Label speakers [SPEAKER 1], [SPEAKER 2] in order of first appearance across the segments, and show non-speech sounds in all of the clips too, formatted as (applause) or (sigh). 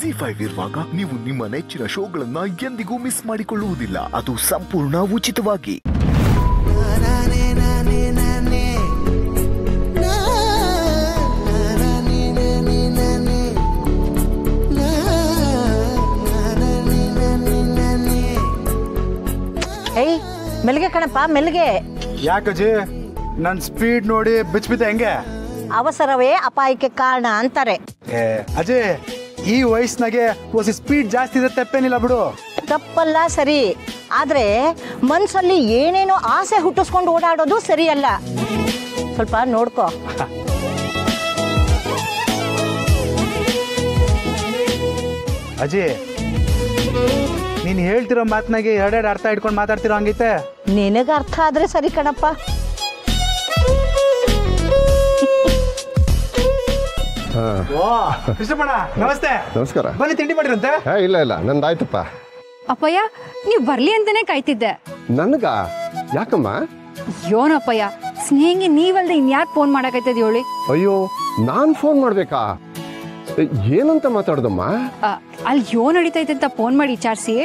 [SPEAKER 1] G five ಇರುವಾಗ ನೀವು ನಿಮ್ಮ ನೆಚ್ಚಿನ ಶೋಗಳನ್ನ ಎಂದಿಗೂ ಮಿಸ್ ಮಾಡಿಕೊಳ್ಳುವುದಿಲ್ಲ. ಅದು ಸಂಪೂರ್ಣ ಉಚಿತವಾಗಿ.
[SPEAKER 2] ಏಯ್ ಮೆಲ್ಗೆ ಕಣಪ್ಪ ಮೆಲ್ಗೆ
[SPEAKER 3] ಯಾಕಜಿ ನನ್ ಸ್ಪೀಡ್ ನೋಡಿ ಬಿಚ್ಬಿದ್ದೆ ಹೆಂಗೆ?
[SPEAKER 2] ಅವಸರವೇ ಅಪಾಯಕ್ಕೆ ಕಾರಣ ಅಂತಾರೆ.
[SPEAKER 3] ಏ ಅಜಯ್ ಈ ವಯಸ್ಸಿನಾಗೆ ಹೊಸ ಸ್ಪೀಡ್ ಜಾಸ್ತಿ ಇದೆ ತಪ್ಪೇನಿಲ್ಲ ಬಿಡು.
[SPEAKER 2] ತಪ್ಪಲ್ಲ ಸರಿ. ಆದ್ರೆ ಮನ್ಸಲ್ಲಿ ಏನೇನೋ ಆಸೆ ಹುಟ್ಟಿಸ್ಕೊಂಡು ಓಡಾಡೋದು ಸರಿಯಲ್ಲ. ಸ್ವಲ್ಪ ನೋಡ್ಕೋ.
[SPEAKER 3] ಅಜಿ ನೀನು ಹೇಳ್ತಿರೋ ಮಾತನಾಗೆ ಎರಡೆರಡು ಅರ್ಥ ಇಟ್ಕೊಂಡು ಮಾತಾಡ್ತಿರೋ ಹಂಗೈತೆ?
[SPEAKER 2] ನಿನಗ ಅರ್ಥ ಆದ್ರೆ ಸರಿ ಕಣಪ್ಪ.
[SPEAKER 3] ಓ ಕೃಷ್ಣಪ್ಪಣ್ಣ ನಮಸ್ತೆ.
[SPEAKER 4] ನಮಸ್ಕಾರ.
[SPEAKER 3] ಬನ್ನಿ ತಿಂಡಿ ಮಾಡಿರಂತೆ
[SPEAKER 4] ಹೇ ಇಲ್ಲ ಇಲ್ಲ ನಂದಾಯ್ತಪ್ಪ.
[SPEAKER 5] ಅಪ್ಪಯ್ಯ ನೀವ್ ಬರ್ಲಿ ಅಂತಾನೆ ಕಾಯ್ತಿದ್ದೆ.
[SPEAKER 4] ನನಗ? ಯಾಕಮ್ಮ?
[SPEAKER 5] ಯೋನಪ್ಪಯ್ಯ ಸ್ನೇಹಿಗೆ ನೀವಲ್ದೆ ಇನ್ಯಾಕ್ ಫೋನ್ ಮಾಡಕೈತದ ಹೇಳಿ?
[SPEAKER 4] ಅಯ್ಯೋ ನಾನು ಫೋನ್ ಮಾಡ್ಬೇಕಾ? ಏನಂತ ಮಾತಾಡ್ದಮ್ಮ?
[SPEAKER 5] ಆ, ಅಲ್ಲಿ ಯೋ ನಡೀತೈತೆ ಅಂತ ಫೋನ್ ಮಾಡಿ ವಿಚಾರಿಸಿ?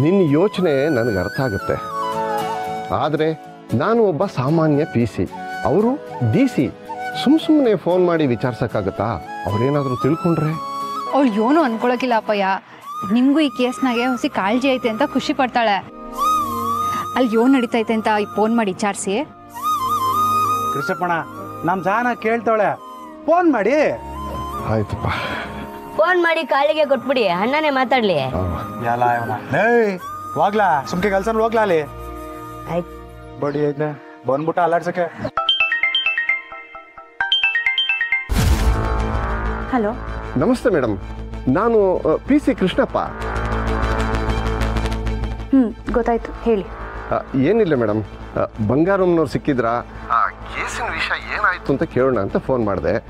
[SPEAKER 4] ನಿನ್ನ ಯೋಚನೆ ನನಗೆ ಅರ್ಥ ಆಗುತ್ತೆ. ಆದರೆ ನಾನು ಒಬ್ಬ ಸಾಮಾನ್ಯ ಪಿ ಸಿ ಅವರು ಡಿ ಸಿ ಸುಮ್ ಸುಮ್ಮನೆ ಫೋನ್ ಮಾಡಿ ವಿಚಾರಿಸಕ್ಕಾಗತ್ತಾ? ಅವ್ರೇನಾದರೂ ತಿಳ್ಕೊಂಡ್ರೆ?
[SPEAKER 5] ಅವಳು ಏನು ಅನ್ಕೊಳಕಿಲ್ಲ ಅಪ್ಪಯ್ಯ ನಿಮ್ಗೂ ಈ ಕೇಸ್ನಾಗೆ ಹೊಸಿ ಕಾಳಜಿ ಐತೆ ಅಂತ ಖುಷಿ ಪಡ್ತಾಳೆ. ಅಲ್ಲಿ ಏನು ನಡೀತೈತೆ ಅಂತ ಈ ಫೋನ್ ಮಾಡಿ ವಿಚಾರಿಸಿ.
[SPEAKER 3] ಕೃಷ್ಣಪ್ಪಣ ನಮ್ಮ ಸಹನ ಕೇಳ್ತಾಳೆ ಫೋನ್ ಮಾಡಿ.
[SPEAKER 4] ಆಯ್ತಪ್ಪ.
[SPEAKER 6] ಫೋನ್ ಮಾಡಿ ಕಾಳಿಗೆ ಕೊಟ್ಬಿಡಿ ಅಣ್ಣನೇ ಮಾತಾಡ್ಲಿ.
[SPEAKER 3] ಎಲ್ಲ ಹೋಗ್ಲಾ ಸುಮ್ಕೆ ಕೆಲ್ಸ ಹೋಗ್ಲಾ ಅಲ್ಲಿ?
[SPEAKER 6] ಆಯ್ತು.
[SPEAKER 3] ಬಡಿ ಐತೆ ಬಂದ್ಬಿಟ್ಟ ಅಲ್ಲಾಡ್ಸಕ್ಕೆ.
[SPEAKER 7] ಹಲೋ.
[SPEAKER 4] ನಮಸ್ತೆ ಮೇಡಮ್ ನಾನು ಪಿ ಸಿ ಕೃಷ್ಣಪ್ಪ.
[SPEAKER 7] ಹ್ಞೂ ಗೊತ್ತಾಯ್ತು. ಹೇಳಿ.
[SPEAKER 4] ಆ, ಏನಿಲ್ಲ ಮೇಡಮ್ ಬಂಗಾರಮ್ಮನವ್ರು ಸಿಕ್ಕಿದ್ರಾ? ಆ ಕೇಸಿನ ವಿಷಯ ಏನಾಯ್ತು ಅಂತ ಕೇಳೋಣ ಅಂತ ಫೋನ್ ಮಾಡಿದೆ.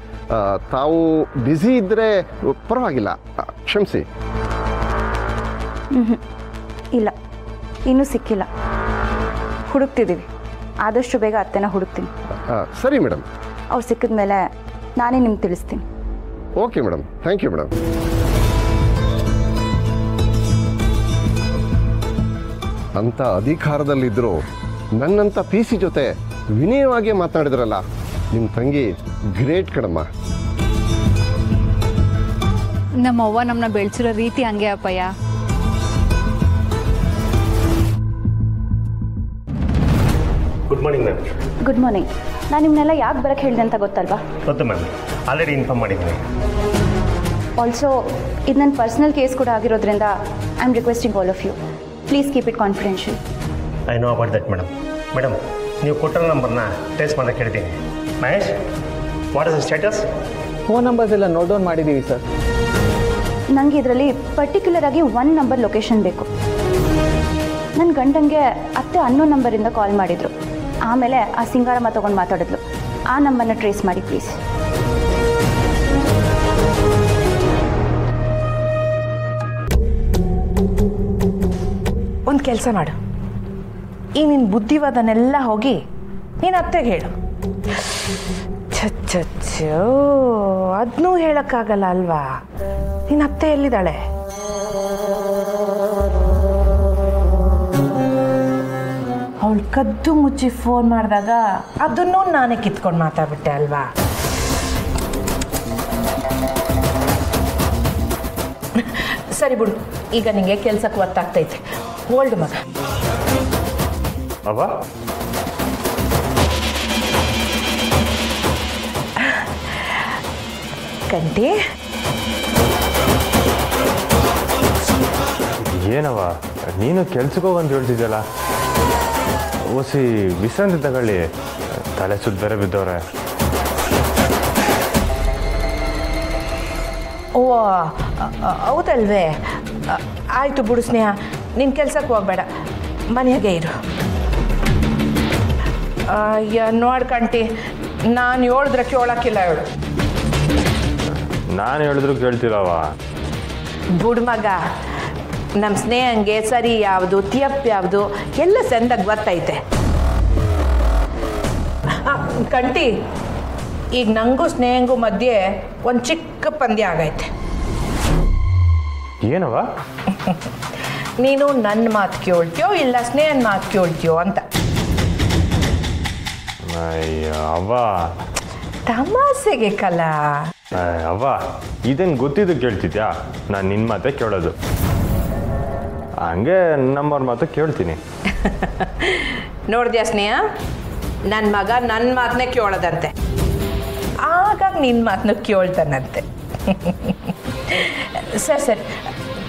[SPEAKER 4] ತಾವು ಬ್ಯುಸಿ ಇದ್ದರೆ ಪರವಾಗಿಲ್ಲ. ಆ, ಕ್ಷಮಿಸಿ.
[SPEAKER 7] ಇಲ್ಲ. ಇನ್ನೂ ಸಿಕ್ಕಿಲ್ಲ. ಹುಡುಕ್ತಿದ್ದೀವಿ. ಆದಷ್ಟು ಬೇಗ ಅತ್ತೆನ ಹುಡುಕ್ತೀನಿ.
[SPEAKER 4] ಆ, ಸರಿ ಮೇಡಮ್
[SPEAKER 7] ಅವ್ರು ಸಿಕ್ಕಿದ ಮೇಲೆ ನಾನೇ ನಿಮ್ಗೆ ತಿಳಿಸ್ತೀನಿ.
[SPEAKER 4] Okay madam thank you madam ಅಂಥ ಅಧಿಕಾರದಲ್ಲಿದ್ದರೂ ನನ್ನಂಥ ಪಿ ಸಿ ಜೊತೆ ವಿನಯವಾಗಿ ಮಾತನಾಡಿದ್ರಲ್ಲ ನಿಮ್ಮ ತಂಗಿ ಗ್ರೇಟ್ ಕಣಮ್ಮ.
[SPEAKER 5] ನಮ್ಮ ಅವ್ವ ನಮ್ಮನ್ನ ಬೆಳೆಸಿರೋ ರೀತಿ ಹಂಗೆ ಅಪ್ಪಯ್ಯ.
[SPEAKER 8] Good morning ma'am
[SPEAKER 7] good morning ನಾನು ನಿಮ್ಮನ್ನೆಲ್ಲ ಯಾಕೆ ಬರಕ್ಕೆ ಹೇಳಿದೆ ಅಂತ ಗೊತ್ತಲ್ವಾ?
[SPEAKER 8] ಗೊತ್ತು ಮ್ಯಾಮ್ ಆಲ್ರೆಡಿ ಇನ್ಫಾರ್ಮ್ ಮಾಡಿದ್ದೀನಿ.
[SPEAKER 7] ಆಲ್ಸೋ ಇದು ನನ್ನ ಪರ್ಸ್ನಲ್ ಕೇಸ್ ಕೂಡ ಆಗಿರೋದ್ರಿಂದ I am requesting all of you please keep it confidential
[SPEAKER 8] I know about that madam madam ನೀವು ಕೊಟ್ಟಿರೋ ನಂಬರ್ನ ಟೆಸ್ಟ್ ಮಾಡೋಕ್ಕೆ ಹೇಳ್ತೀನಿ. Mahesh what is the status
[SPEAKER 9] phone numbers ಎಲ್ಲ ನೋಟ್ ಡೌನ್ ಮಾಡಿದ್ದೀವಿ ಸರ್
[SPEAKER 7] ನನಗೆ ಇದರಲ್ಲಿ ಪರ್ಟಿಕ್ಯುಲರ್ ಆಗಿ ಒನ್ ನಂಬರ್ ಲೊಕೇಶನ್ ಬೇಕು. ನನ್ನ ಗಂಡಂಗೆ ಅತ್ತೆ ಅನ್ನೋ ನಂಬರಿಂದ ಕಾಲ್ ಮಾಡಿದ್ರು. ಆಮೇಲೆ ಆ ಸಿಂಗಾರಮ್ಮ ತೊಗೊಂಡು ಮಾತಾಡಿದ್ಲು. ಆ ನಂಬರ್ನ ಟ್ರೇಸ್ ಮಾಡಿ ಪ್ಲೀಸ್
[SPEAKER 10] ಒಂದು ಕೆಲಸ ಮಾಡು. ಈ ನಿನ್ನ ಬುದ್ಧಿವಾದನೆಲ್ಲ ಹೋಗಿ ನೀನು ಅತ್ತೆಗೆ ಹೇಳು. ಚಚ್ಚೋ ಅದನ್ನೂ ಹೇಳೋಕ್ಕಾಗಲ್ಲ ಅಲ್ವಾ? ನಿನ್ನ ಅತ್ತೆ ಎಲ್ಲಿದ್ದಾಳೆ? ಅವಳು ಕದ್ದು ಮುಚ್ಚಿ ಫೋನ್ ಮಾಡಿದಾಗ ಅದನ್ನೂ ನಾನೇ ಕಿತ್ಕೊಂಡು ಮಾತಾಡ್ಬಿಟ್ಟೆ ಅಲ್ವಾ? ಸರಿ ಬಿಡು ಈಗ ನಿಮಗೆ ಕೆಲ್ಸಕ್ಕೆ ಒತ್ತಾಗ್ತೈತೆ. ಓಲ್ಡ್ ಮಗ. ಕಂಟಿ
[SPEAKER 11] ಏನವ ನೀನು ಕೆಲ್ಸಕ್ಕೆ ಹೋಗಂತ ಹೇಳ್ತಿದ್ಯಲ್ಲ? ಓಸಿ ವಿಶ್ರಾಂತಿ ತಗೊಳ್ಳಿ ತಲೆ ಸುತ್ತ ಬೇರೆ ಬಿದ್ದವ್ರೆ.
[SPEAKER 10] ಓ ಹೌದಲ್ವೇ? ಆಯಿತು ಬಿಡು ಸ್ನೇಹ ನಿನ್ನ ಕೆಲ್ಸಕ್ಕೆ ಹೋಗ್ಬೇಡ. ಮನೆಯಾಗೆ ಇರು. ನೋಡ್ಕಂಟಿ ನಾನು ಹೇಳಿದ್ರೆ ಕೇಳೋಕ್ಕಿಲ್ಲ ಹೇಳು.
[SPEAKER 11] ನಾನು ಹೇಳಿದ್ರು ಕೇಳ್ತಿಲ್ಲವಾ.
[SPEAKER 10] ಬುಡ್ ಮಗ ನಮ್ಮ ಸ್ನೇಹಂಗೆ ಸರಿ ಯಾವುದು ತಿಯಪ್ ಯಾವುದು ಎಲ್ಲ ಚಂದಾಗಿ ಗೊತ್ತೈತೆ. ಕಂಟಿ ಈಗ ನಂಗೂ ಸ್ನೇಹಂಗೂ ಮಧ್ಯೆ ಒಂದು ಚಿಕ್ಕ ಪಂದ್ಯ ಆಗೈತೆ.
[SPEAKER 11] ಏನವ? (laughs)
[SPEAKER 10] ನೀನು ನನ್ನ ಮಾತು ಕೇಳ್ತೀಯೋ ಇಲ್ಲ ಸ್ನೇಹನ ಮಾತು ಕೇಳ್ತೀಯೋ ಅಂತ.
[SPEAKER 11] ಅವ್ವ.
[SPEAKER 10] ತಮಾಸೆಗೆ ಕಲಾ.
[SPEAKER 11] ಅವ್ವ ಇದೇನು ಗೊತ್ತಿದ್ದು ಕೇಳ್ತಿದ್ಯಾ? ನಾನು ನಿನ್ನ ಮಾತೇ ಕೇಳೋದು. ಹಂಗೆ ನಮ್ಮವ್ರ ಮಾತು ಕೇಳ್ತೀನಿ. (laughs)
[SPEAKER 10] ನೋಡಿದ್ಯಾ ಸ್ನೇಹ? ನನ್ನ ಮಗ ನನ್ನ ಮಾತನ್ನೇ ಕೇಳೋದಂತೆ. ಆಗಾಗ ನಿನ್ನ ಮಾತನ್ನ ಕೇಳ್ತಾನಂತೆ. (laughs) ಸರ್ ಸರ್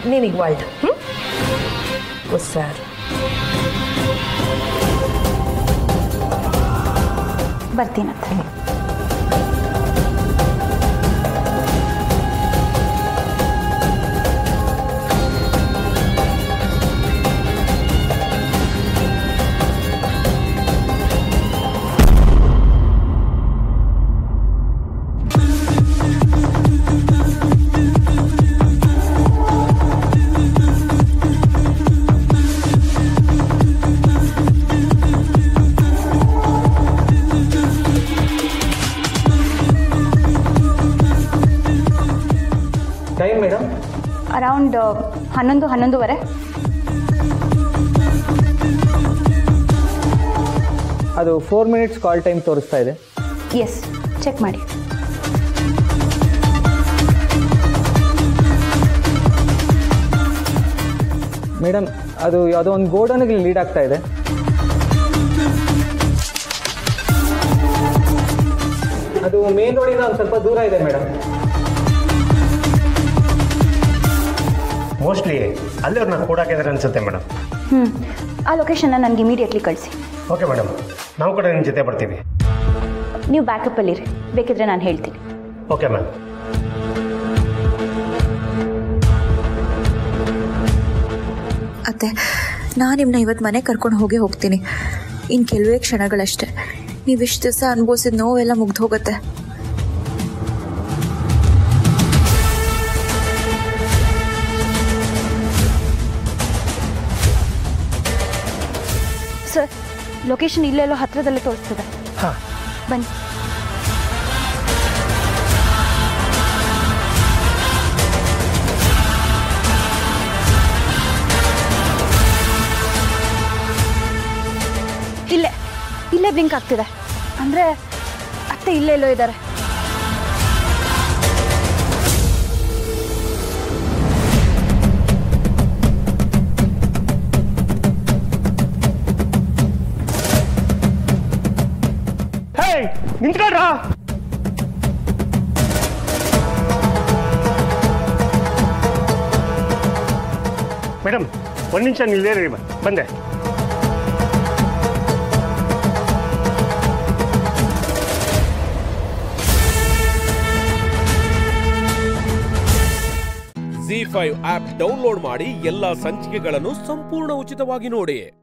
[SPEAKER 10] ನಿನಗೆ ವಾಲ್ಡ್ ಹ್ಞೂ ಸರ್.
[SPEAKER 7] ಬರ್ತೀನಂತೆ. ಅರೌಂಡ್ ಹನ್ನೊಂದು ಹನ್ನೊಂದುವರೆ.
[SPEAKER 9] ಅದು ಫೋರ್ ಮಿನಿಟ್ಸ್ ಕಾಲ್ ಟೈಮ್ ತೋರಿಸ್ತಾ ಇದೆ.
[SPEAKER 7] ಎಸ್ ಚೆಕ್ ಮಾಡಿ.
[SPEAKER 9] ಮೇಡಮ್ ಅದು ಯಾವುದೋ ಒಂದು ಗೋಡನ್ಗೆ ಲೀಡ್ ಆಗ್ತಾ ಇದೆ. ಅದು ಮೇನ್ ರೋಡಿಂದ ಒಂದು ಸ್ವಲ್ಪ ದೂರ ಇದೆ ಮೇಡಮ್
[SPEAKER 8] ಮೋಸ್ಟ್ಲಿ ಅಲ್ಲೇ ಅವ್ರನ್ನ ಕೂಡಾಕಿದ್ದಾರೆ ಅನ್ಸುತ್ತೆ ಮೇಡಮ್.
[SPEAKER 7] ಹ್ಞೂ ಆ ಲೊಕೇಶನ್ನ ನನಗೆ ಇಮಿಡಿಯೇಟ್ಲಿ ಕಳಿಸಿ.
[SPEAKER 8] Okay madam. ನಾವು ಕೂಡ ನಿಮ್ಮ ಜೊತೆ ಬರ್ತೀವಿ.
[SPEAKER 7] ನೀವು ಬ್ಯಾಕಪ್ಪಲ್ಲಿರಿ ಬೇಕಿದ್ರೆ ನಾನು ಹೇಳ್ತೀನಿ.
[SPEAKER 8] ಓಕೆ ಮ್ಯಾಮ್
[SPEAKER 12] ಅತ್ತೆ ನಾನು ನಿಮ್ಮನ್ನ ಇವತ್ತು ಮನೆ ಕರ್ಕೊಂಡು ಹೋಗಿ ಹೋಗ್ತೀನಿ. ಇನ್ನು ಕೆಲವೇ ಕ್ಷಣಗಳಷ್ಟೇ. ನೀವು ಇಷ್ಟು ದಿವಸ ಅನುಭವಿಸಿದ ನೋವೆಲ್ಲ ಮುಗ್ದು ಹೋಗುತ್ತೆ
[SPEAKER 7] ಲೊಕೇಶನ್ ಇಲ್ಲೆಲ್ಲೋ ಹತ್ರದಲ್ಲೇ ತೋರಿಸ್ತದೆ.
[SPEAKER 8] ಹಾಂ.
[SPEAKER 7] ಬನ್ನಿ. ಇಲ್ಲೇ ಇಲ್ಲೇ ಬ್ಲಿಂಕ್ ಆಗ್ತಿದೆ. ಅಂದರೆ ಅತ್ತೆ ಇಲ್ಲೇ ಎಲ್ಲೋ ಇದ್ದಾರೆ.
[SPEAKER 8] ನಿಂತ್ಕೊಳ್ರ? ಮೇಡಮ್, ಒಂದು ನಿಮಿಷ ರೀ ಬಂದೆ.
[SPEAKER 13] ಜಿ ಫೈವ್ ಆಪ್ ಡೌನ್ಲೋಡ್ ಮಾಡಿ ಎಲ್ಲಾ ಸಂಚಿಕೆಗಳನ್ನು ಸಂಪೂರ್ಣ ಉಚಿತವಾಗಿ ನೋಡಿ.